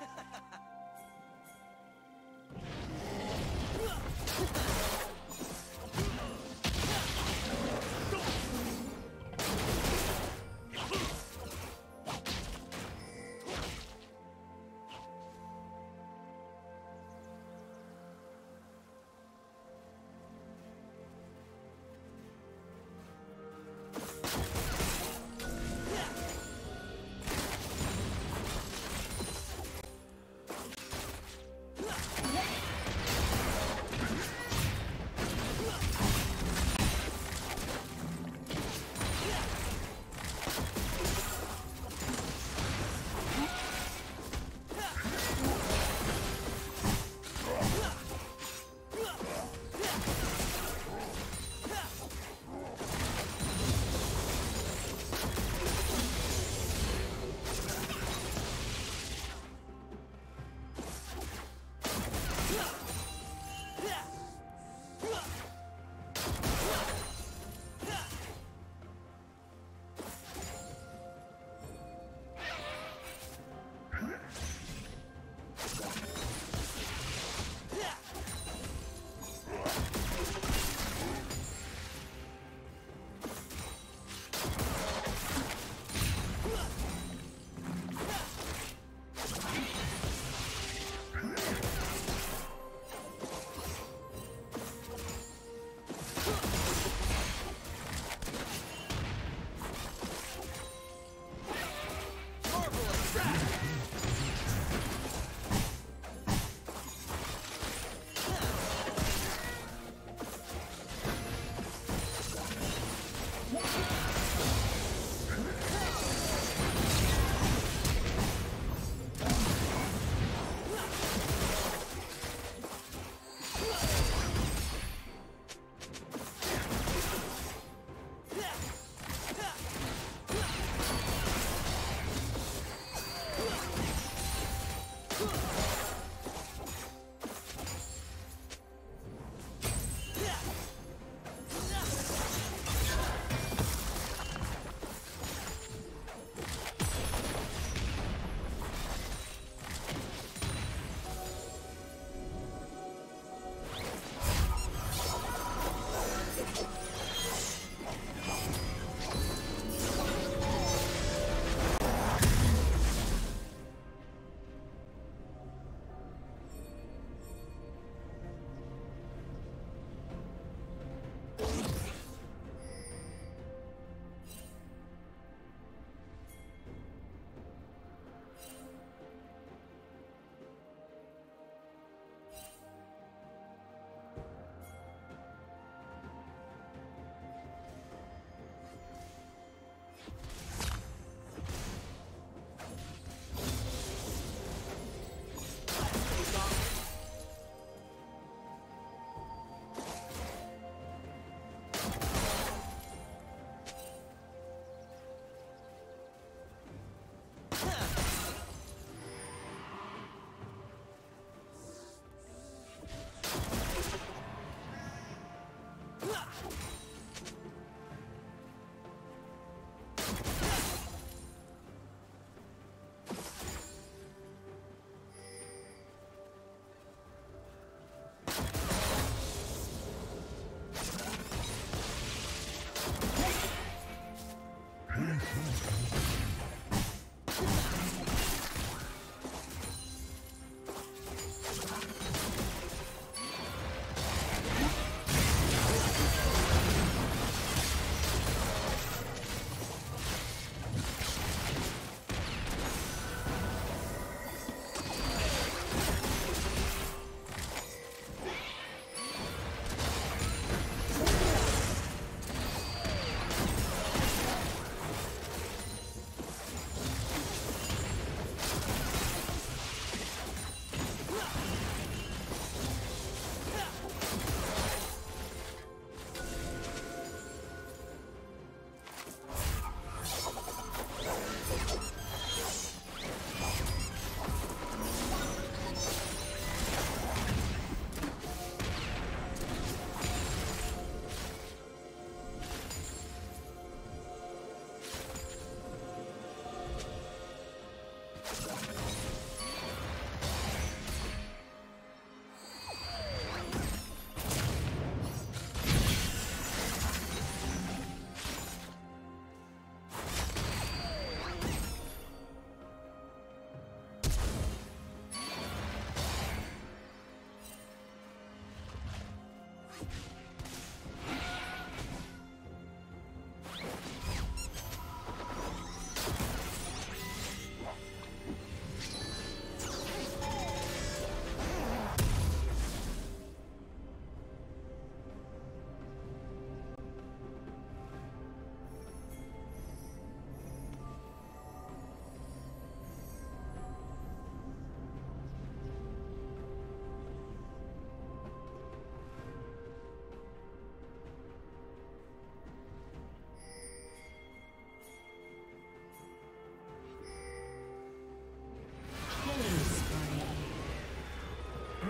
Ha ha ha ha!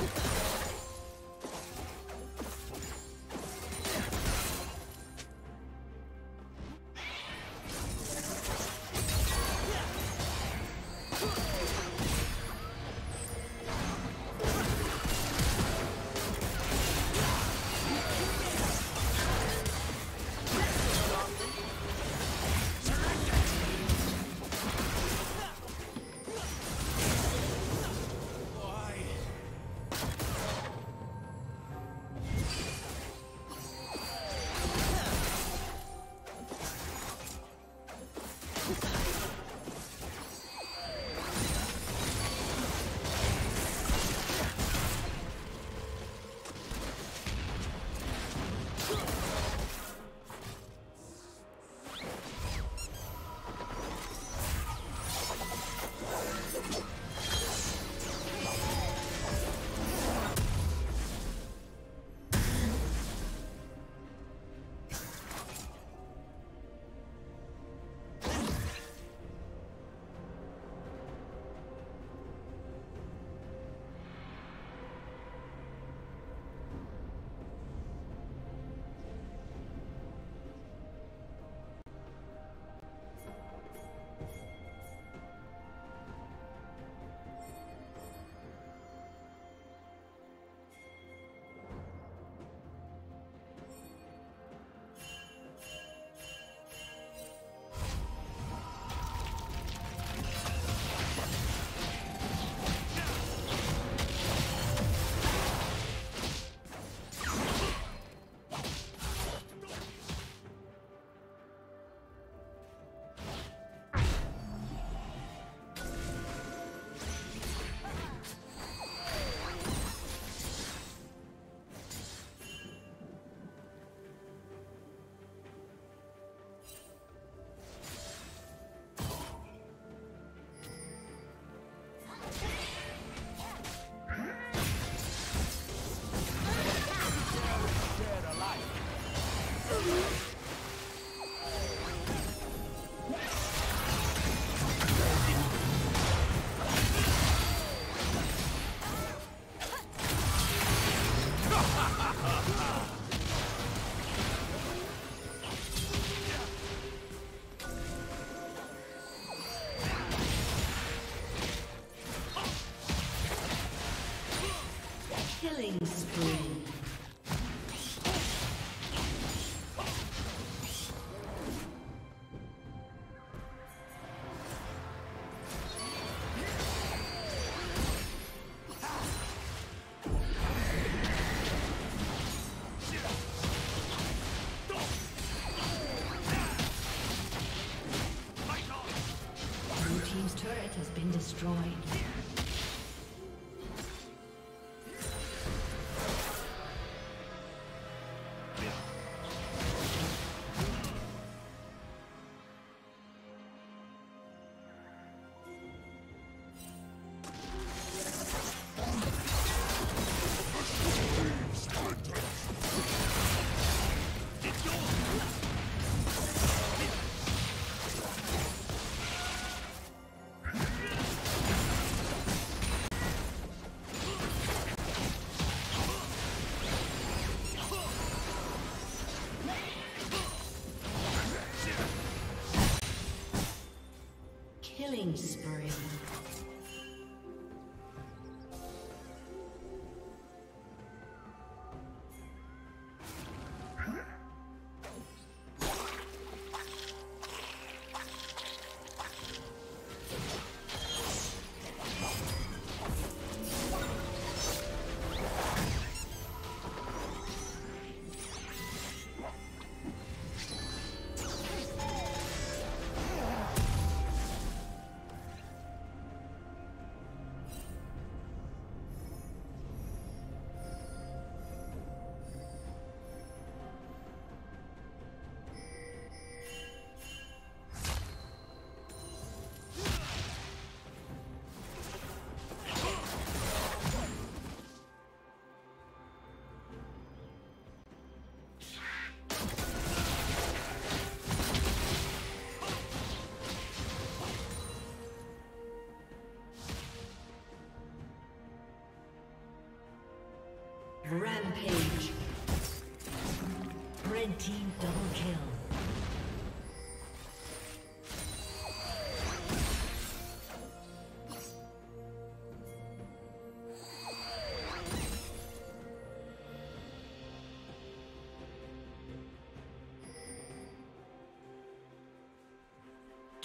you has been destroyed.